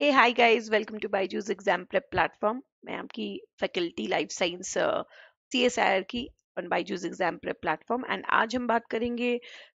Hey hi guys welcome to Byju's exam prep platform मैं आपकी faculty life science C S I R की on Byju's exam prep platform and आज हम बात करेंगे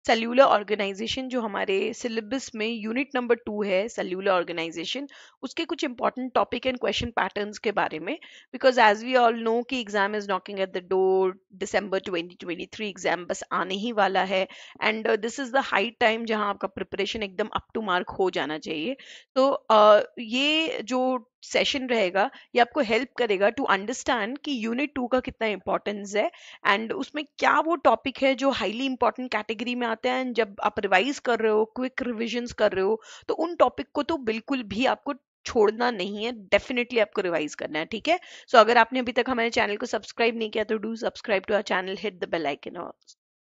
cellular organisation जो हमारे सिलेबस में यूनिट नंबर टू है सेल्यूलर ऑर्गेनाइजेशन उसके कुछ important topic and question patterns के बारे में because as we all know कि exam is knocking at the door December 2023 exam बस आने ही वाला है and this is the high time जहाँ आपका प्रिपरेशन एकदम अप टू मार्क हो जाना चाहिए। तो uh, ये जो सेशन रहेगा ये आपको हेल्प करेगा टू अंडरस्टैंड कि यूनिट टू का कितना इंपॉर्टेंस है एंड उसमें क्या वो टॉपिक है जो हाईली इंपॉर्टेंट कैटेगरी में आते हैं जब आप रिवाइज कर रहे हो क्विक रिविजन कर रहे हो तो उन टॉपिक को तो बिल्कुल भी आपको छोड़ना नहीं है डेफिनेटली आपको रिवाइज करना है ठीक है? सो so, अगर आपने अभी तक हमारे चैनल को सब्सक्राइब नहीं किया तो do subscribe to our channel hit the bell icon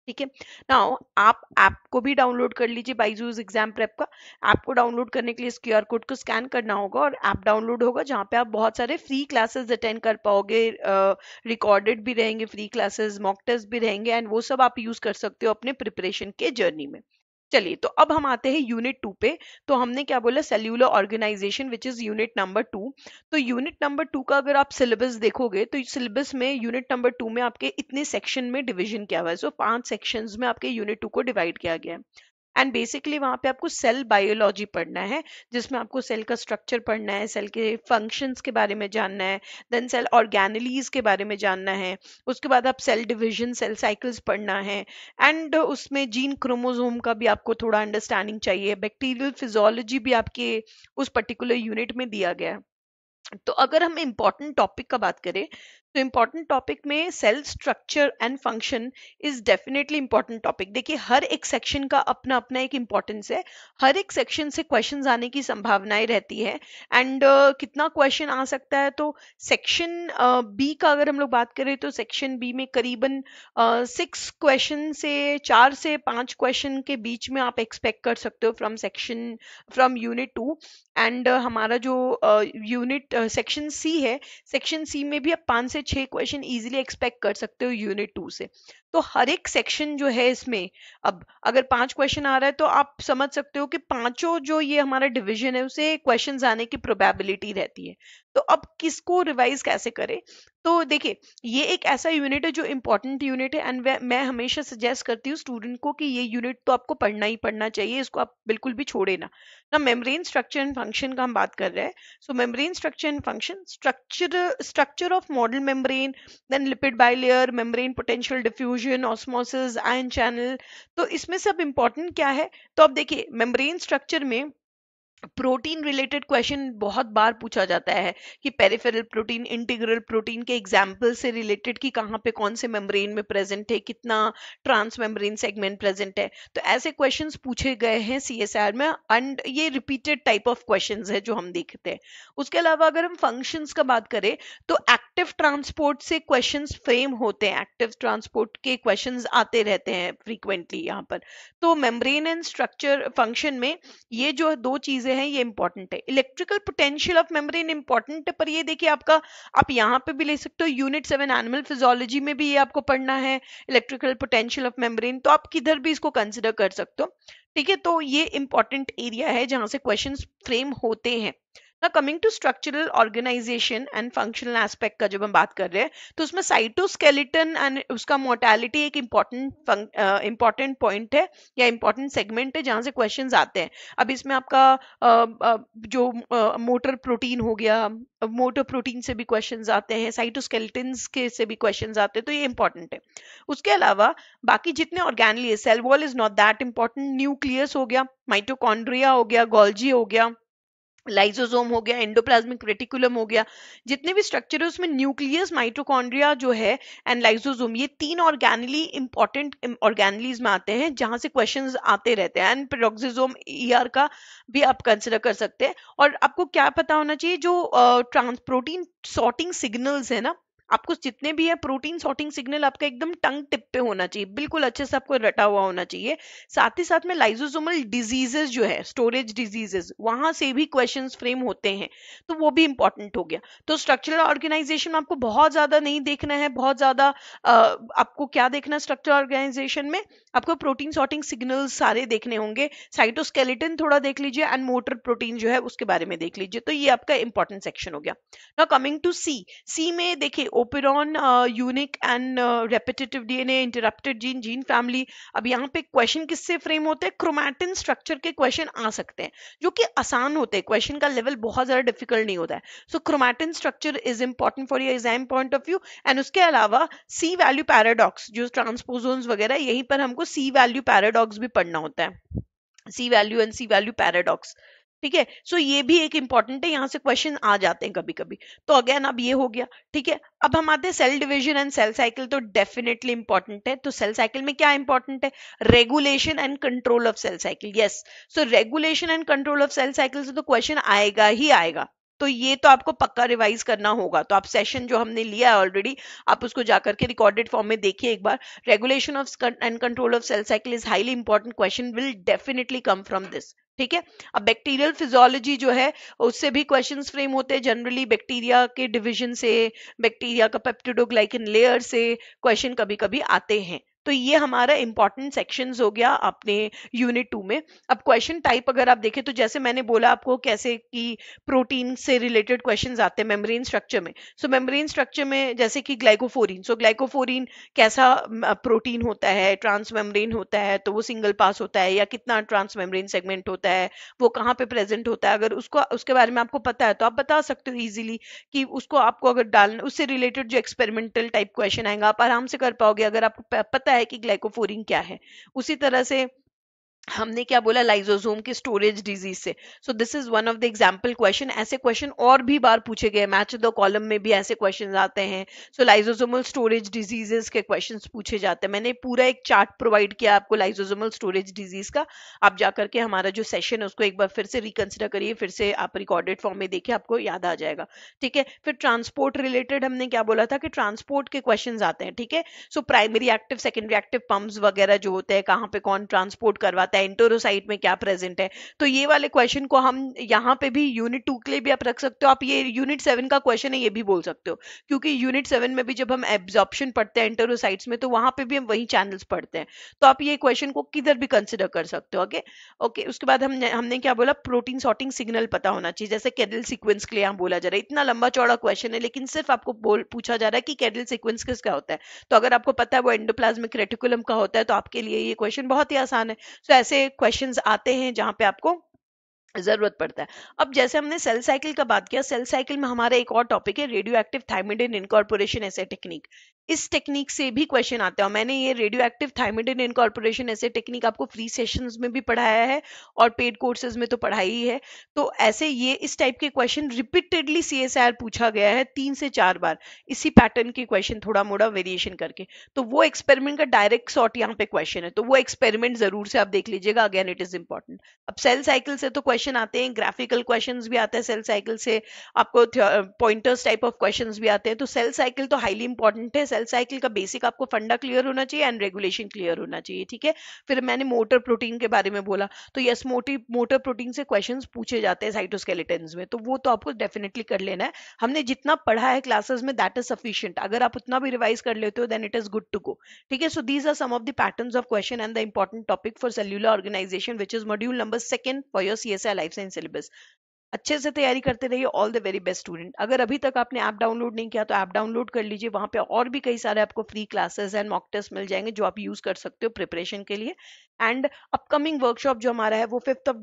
ठीक है? नाउ आप ऐप को भी डाउनलोड कर लीजिए बाईजूज एग्ज़ाम प्रेप का। ऐप को डाउनलोड करने के लिए इस क्यू आर कोड को स्कैन करना होगा और ऐप डाउनलोड होगा जहाँ पे आप बहुत सारे फ्री क्लासेस अटेंड कर पाओगे रिकॉर्डेड भी रहेंगे फ्री क्लासेस मॉक टेस्ट भी रहेंगे एंड वो सब आप यूज़ कर सकते हो अपने प्रिपरेशन के जर्नी में। चलिए तो अब हम आते हैं यूनिट टू पे। तो हमने क्या बोला? Cellular organization which is unit number two तो यूनिट नंबर टू का अगर आप सिलेबस देखोगे तो सिलेबस में यूनिट नंबर टू में आपके इतने सेक्शन में डिविजन किया हुआ है। सो पाँच सेक्शन में आपके यूनिट टू को डिवाइड किया गया है। एंड बेसिकली वहाँ पे आपको सेल बायोलॉजी पढ़ना है, जिसमें आपको सेल का स्ट्रक्चर पढ़ना है सेल के फ़ंक्शंस के बारे में जानना है देन सेल ऑर्गेनलीज के बारे में जानना है, उसके बाद आप सेल डिविजन सेल साइकिल्स पढ़ना है एंड उसमें जीन क्रोमोजोम का भी आपको थोड़ा अंडरस्टैंडिंग चाहिए बैक्टीरियल फिजोलॉजी भी आपके उस पर्टिकुलर यूनिट में दिया गया है। तो अगर हम इम्पोर्टेंट टॉपिक का बात करें तो इंपॉर्टेंट टॉपिक में cell structure and function is definitely important topic देखिए हर एक सेक्शन का अपना अपना एक इंपॉर्टेंस है। हर एक सेक्शन से क्वेश्चन आने की संभावनाएँ रहती है। एंड uh, कितना क्वेश्चन आ सकता है तो सेक्शन बी uh, का अगर हम लोग बात करें तो सेक्शन बी में करीबन सिक्स uh, क्वेश्चन से चार से पाँच क्वेश्चन के बीच में आप एक्सपेक्ट कर सकते हो from section from unit two and हमारा जो यूनिट सेक्शन सी है सेक्शन सी में भी आप पाँच से छह क्वेश्चन इजिली एक्सपेक्ट कर सकते हो यूनिट टू से। तो हर एक सेक्शन जो है इसमें, अब अगर पाँच क्वेश्चन आ रहा है तो आप समझ सकते हो कि पाँचों जो ये हमारा डिवीज़न है, उसे क्वेश्चन आने की प्रोबेबिलिटी रहती है। तो अब किसको रिवाइज कैसे करें? तो देखिए, ये एक ऐसा यूनिट है जो इंपॉर्टेंट यूनिट है एंड मैं हमेशा सजेस्ट करती हूँ स्टूडेंट को कि ये यूनिट तो आपको पढ़ना ही पढ़ना चाहिए, इसको आप बिल्कुल भी छोड़े ना। ना मेम्ब्रेन स्ट्रक्चर एंड फ़ंक्शन का हम बात कर रहे हैं। So membrane structure and function structure structure of model membrane then lipid bilayer membrane potential diffusion osmosis ion channel तो इसमें सब इंपॉर्टेंट क्या है? तो अब देखिए मेम्ब्रेन स्ट्रक्चर में प्रोटीन रिलेटेड क्वेश्चन बहुत बार पूछा जाता है कि पेरिफेरल प्रोटीन इंटीग्रल प्रोटीन के एग्ज़ाम्पल से रिलेटेड कि कहाँ पे कौन से मेम्ब्रेन में प्रेजेंट है, कितना ट्रांस मेम्ब्रेन सेगमेंट प्रेजेंट है। तो ऐसे क्वेश्चंस पूछे गए हैं सीएसआर में एंड ये रिपीटेड टाइप ऑफ़ क्वेश्चंस है जो हम देखते हैं। उसके अलावा अगर हम फ़ंक्शंस का बात करें तो एक्टिव ट्रांसपोर्ट से क्वेश्चन फ्रेम होते हैं। एक्टिव ट्रांसपोर्ट के क्वेश्चन आते रहते हैं फ्रीक्वेंटली यहाँ पर। तो मेम्ब्रेन एंड स्ट्रक्चर फ़ंक्शन में ये जो दो चीज़ें हैं, ये इंपॉर्टेंट है। Electrical potential of membrane important है, पर ये देखिए आपका, आप यहाँ पे भी ले सकते हो। यूनिट सेवन एनिमल फिजोलॉजी में भी ये आपको पढ़ना है इलेक्ट्रिकल पोटेंशियल ऑफ़ मेम्ब्रेन तो आप किधर भी इसको कंसिडर कर सकते हो। ठीक है तो ये इंपॉर्टेंट एरिया है जहाँ से क्वेश्चन फ्रेम होते हैं। ना coming to structural organization and functional aspect का जब हम बात कर रहे हैं तो उसमें साइटोस्केलेटन एंड उसका मोर्टेलिटी एक इंपॉर्टेंट इंपॉर्टेंट पॉइंट है या इंपॉर्टेंट सेगमेंट है जहाँ से क्वेश्चन आते हैं। अब इसमें आपका uh, uh, जो मोटर uh, प्रोटीन हो गया मोटर प्रोटीन से भी क्वेश्चन आते हैं साइटोस्केलेटन के से भी क्वेश्चन आते हैं तो ये इंपॉर्टेंट है। उसके अलावा बाकी जितने organelle cell wall is not that important nucleus हो गया माइटोकॉन्ड्रिया हो गया गोल्जी हो गया लाइजोसोम हो गया एंडोप्लाज्मिक रेटिकुलम हो गया, जितने भी स्ट्रक्चर है उसमें न्यूक्लियस माइटोकॉन्ड्रिया जो है एंड लाइजोजोम ये तीन ऑर्गेनली इंपॉर्टेंट ऑर्गेनलीज में आते हैं, जहाँ से क्वेश्चन आते रहते हैं एंड पेरोक्सिजोम ईआर का भी आप कंसिडर कर सकते हैं और आपको क्या पता होना चाहिए जो ट्रांस प्रोटीन सॉर्टिंग सिग्नल्स है ना आपको जितने भी है प्रोटीन सॉर्टिंग सिग्नल आपका एकदम टंग टिप पे होना चाहिए, बिल्कुल अच्छे से आपको रटा हुआ होना चाहिए। साथ ही साथ में लाइजोसोमल डिजीजेस जो है स्टोरेज डिजीजेस वहाँ से भी क्वेश्चन फ्रेम होते हैं तो वो भी इंपॉर्टेंट हो गया। तो स्ट्रक्चरल ऑर्गेनाइजेशन आपको बहुत ज़्यादा नहीं देखना है, बहुत ज़्यादा आपको क्या देखना है स्ट्रक्चरल ऑर्गेनाइजेशन में? आपको प्रोटीन सॉर्टिंग सिग्नल सारे देखने होंगे साइटोस्केलेटन थोड़ा देख लीजिए एंड मोटर प्रोटीन जो है उसके बारे में देख लीजिए तो ये आपका इंपॉर्टेंट सेक्शन हो गया। Now coming to C C में देखिए operon unique and repetitive DNA interrupted gene gene family अब यहाँ पे क्वेश्चन किससे फ्रेम होते हैं? क्रोमैटिन स्ट्रक्चर के क्वेश्चन आ सकते हैं, जो कि आसान होते हैं। क्वेश्चन का लेवल बहुत ज़्यादा डिफ़िकल्ट नहीं होता है। So chromatin structure is important for your exam point of view and उसके अलावा सी वैल्यू पैराडॉक्स जो ट्रांसपोजोन्स वगैरह, यहीं पर हमको सी वैल्यू पैराडॉक्स भी पढ़ना होता है। C value and C value paradox ठीक है? सो ये भी एक इंपॉर्टेंट है, यहाँ से क्वेश्चन आ जाते हैं कभी कभी तो अगेन अब ये हो गया, ठीक है? अब हम आते हैं cell division and cell cycle तो डेफिनेटली इंपॉर्टेंट है। तो सेल साइकिल में क्या इंपॉर्टेंट है? Regulation and control of cell cycle yes so regulation and control of cell cycle से तो क्वेश्चन आएगा ही आएगा। तो ये तो आपको पक्का रिवाइज करना होगा। तो आप सेशन जो हमने लिया है ऑलरेडी आप उसको जाकर के रिकॉर्डेड फॉर्म में देखिए एक बार। Regulation of and control of cell cycle is highly important question will definitely come from this ठीक है? अब बैक्टीरियल फिजियोलॉजी जो है, उससे भी क्वेश्चंस फ्रेम होते हैं। जनरली बैक्टीरिया के डिवीज़न से बैक्टीरिया का पेप्टिडोग्लाइकन लेयर से क्वेश्चन कभी कभी आते हैं। तो ये हमारा इंपॉर्टेंट सेक्शंस हो गया अपने यूनिट टू में। अब क्वेश्चन टाइप अगर आप देखें तो जैसे मैंने बोला आपको कैसे कि प्रोटीन से रिलेटेड क्वेश्चंस आते हैं मेम्ब्रेन स्ट्रक्चर में। सो मेम्ब्रेन स्ट्रक्चर में जैसे कि ग्लाइकोफोरिन सो ग्लाइकोफोरिन कैसा प्रोटीन होता है ट्रांस मेम्ब्रेन होता है तो वो सिंगल पास होता है, या कितना ट्रांस मेम्ब्रेन सेगमेंट होता है, वो कहाँ पे प्रेजेंट होता है, अगर उसको, उसके बारे में आपको पता है तो आप बता सकते हो इजीली कि उसको आपको अगर डालना, उससे रिलेटेड जो एक्सपेरिमेंटल टाइप क्वेश्चन आएगा, आप आराम से कर पाओगे। अगर आपको पता है कि ग्लाइकोफोरिन क्या है। उसी तरह से हमने क्या बोला लाइजोजोम की स्टोरेज डिज़ीज़ से। So this is one of the example question ऐसे क्वेश्चन और भी बार पूछे गए मैच द कॉलम में भी ऐसे क्वेश्चन आते हैं। सो लाइजोजोमल स्टोरेज डिजीजेस के क्वेश्चन पूछे जाते हैं। मैंने पूरा एक चार्ट प्रोवाइड किया आपको लाइजोजोमल स्टोरेज डिज़ीज़ का। आप जाकर के हमारा जो सेशन है, उसको एक बार फिर से रिकन्सिडर करिए, फिर से आप रिकॉर्डेड फॉर्म में देखिए, आपको याद आ जाएगा। ठीक है? फिर ट्रांसपोर्ट रिलेटेड हमने क्या बोला था कि ट्रांसपोर्ट के क्वेश्चन आते हैं। ठीक है? So primary active secondary active pumps वगैरह जो होते हैं, कहाँ पे कौन ट्रांसपोर्ट करवाता है, इंटोर साइट में क्या प्रेजेंट है। तो ये वाले क्वेश्चन को हम यहाँ पे भी यूनिट टू के लिए भी आप रख सकते हो। आप ये यूनिट सेवन का क्वेश्चन है, ये भी बोल सकते हो। क्योंकि यूनिट सेवन में भी जब हम एब्जॉर्प्शन पढ़ते हैं एंटरोसाइट्स में तो वहाँ पे भी हम वही चैनल्स पढ़ते हैं। तो आप ये क्वेश्चन को किधर भी कंसिडर कर सकते हो ओके ओके उसके बाद हमने हमने क्या बोला? प्रोटीन सॉर्टिंग सिग्नल पता होना चाहिए। जैसे कैडल सीक्वेंस के लिए यहाँ बोला जा रहा है। इतना लंबा चौड़ा क्वेश्चन है, लेकिन सिर्फ़ आपको बोल, पूछा जा रहा है कि कैडल सीक्वेंस किसका होता है। तो अगर आपको पता है वो एंडोप्लाज्मिक रेटिकुलम का होता है तो आपके लिए ये क्वेश्चन बहुत ही आसान है। तो ऐसे क्वेश्चंस आते हैं जहाँ पे आपको ज़रूरत पड़ता है। अब जैसे हमने सेल साइकिल का बात किया सेल साइकिल में हमारा एक और टॉपिक है रेडियो एक्टिव थाइमिडिन इनकॉर्पोरेशन ऐसे टेक्निक इस टेक्निक से भी क्वेश्चन आते हैं मैंने ये रेडियो एक्टिव थाइमिडिन इनकॉर्पोरेशन ऐसे टेक्निक आपको फ्री सेशंस में भी पढ़ाया है और पेड कोर्सेज में तो पढ़ाई ही है। तो ऐसे ये इस टाइप के क्वेश्चन रिपीटेडली सीएसआईआर पूछा गया है तीन से चार बार। इसी पैटर्न के क्वेश्चन थोड़ा मोड़ा वेरिएशन करके। तो वो एक्सपेरिमेंट का डायरेक्ट सॉर्ट यहाँ पे क्वेश्चन है। तो वो एक्सपेरिमेंट ज़रूर से आप देख लीजिएगा। अगेन इट इज़ इंपॉर्टेंट अब सेल साइकिल से तो क्वेश्चन आते हैं ग्राफिकल क्वेश्चन भी आते हैं सेल साइकिल से आपको पॉइंटर्स टाइप ऑफ़ क्वेश्चन भी आते हैं तो सेल साइकिल तो हाईली इंपॉर्टेंट है। सेल साइकिल का बेसिक आपको फंडा क्लियर होना चाहिए एंड रेगुलेशन क्लियर होना चाहिए, ठीक है? फिर मैंने मोटर प्रोटीन के बारे में बोला तो यस मोटी मोटर प्रोटीन से क्वेश्चन पूछे जाते हैं साइटोस्केलेटन में तो वो तो आपको डेफिनेटली कर लेना है। हमने जितना पढ़ा है क्लासेस में दैट इज़ सफिशियंट अगर आप उतना भी रिवाइज कर लेते हो then it is good to go ठीक है? So these are some of the pattern of question and the important topic for cellular organization which is module number second for your C S life science syllabus अच्छे से तैयारी करते रहिए all the very best student अगर अभी तक आपने app download नहीं किया तो ऐप डाउनलोड कर लीजिए, वहाँ पे और भी कई सारे आपको free classes and mock test मिल जाएँगे, जो आप यूज़ कर सकते हो प्रिपरेशन के लिए. एंड अपकमिंग वर्कशॉप जो हमारा है, वो फिफ्थ ऑफ़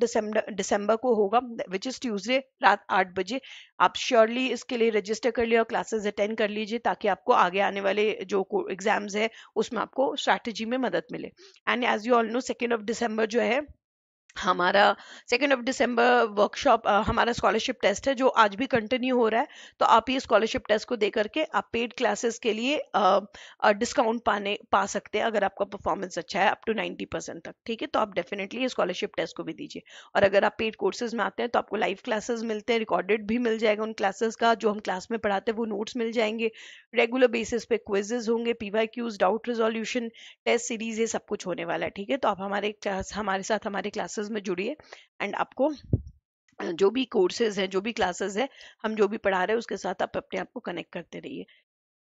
दिसंबर को होगा विच इज़ ट्यूजडे रात आठ बजे. आप श्योरली इसके लिए रजिस्टर कर लिया और क्लासेस अटेंड कर लीजिए, ताकि आपको आगे आने वाले जो एग्ज़ाम्स है, उसमें आपको स्ट्रैटेजी में मदद मिले. And as you all know second of December जो है हमारा सेकेंड ऑफ़ दिसंबर वर्कशॉप हमारा स्कॉलरशिप टेस्ट है, जो आज भी कंटिन्यू हो रहा है। तो आप ये स्कॉलरशिप टेस्ट को दे करके आप पेड क्लासेस के लिए डिस्काउंट पाने, पा सकते हैं, अगर आपका परफॉर्मेंस अच्छा है अप टू 90 परसेंट तक, ठीक है? तो आप डेफिनेटली ये स्कॉलरशिप टेस्ट को भी दीजिए। और अगर आप पेड कोर्सेज में आते हैं तो आपको लाइव क्लासेस मिलते हैं रिकॉर्डेड भी मिल जाएगा उन क्लासेस का, जो हम क्लास में पढ़ाते हैं, वो नोट्स मिल जाएँगे। रेगुलर बेसिस पे क्विजेज होंगे P Y Qs doubt resolution test series ये सब कुछ होने वाला है, ठीक है? तो आप हमारे क्लास हमारे साथ हमारे क्लासेस में जुड़िए। एंड आपको, जो भी कोर्सेज हैं, जो भी क्लासेस है, हम जो भी पढ़ा रहे हैं, उसके साथ आप अपने आप को कनेक्ट करते रहिए।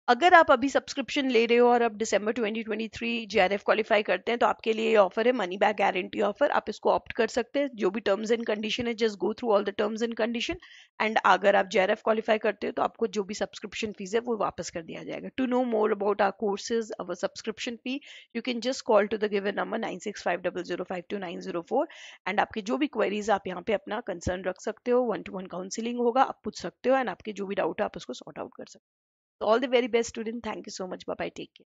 अगर आप अभी सब्सक्रिप्शन ले रहे हो और अब दिसंबर 2023 जेआरएफ क्वालिफाई करते हैं तो आपके लिए ये ऑफ़र है मनी बैक गारंटी ऑफ़र आप इसको ऑप्ट कर सकते हैं। जो भी टर्म्स एंड कंडीशन है just go through all the terms and condition and अगर आप जेआरएफ क्वालिफाई करते हो तो आपको जो भी सब्सक्रिप्शन फ़ीस है, वो वापस कर दिया जाएगा। To know more about our courses our subscription fee you can just call to the given number nine six five double zero five two nine zero four and आपकी जो भी क्वेरीज आप यहाँ पे अपना कंसर्न रख सकते हो वन टू वन काउंसिलिंग होगा, आप पूछ सकते हो एंड आपके जो भी डाउट है, आप उसको सॉर्ट आउट कर सकते हो। All the very best student. Thank you so much. Bye bye. Take care.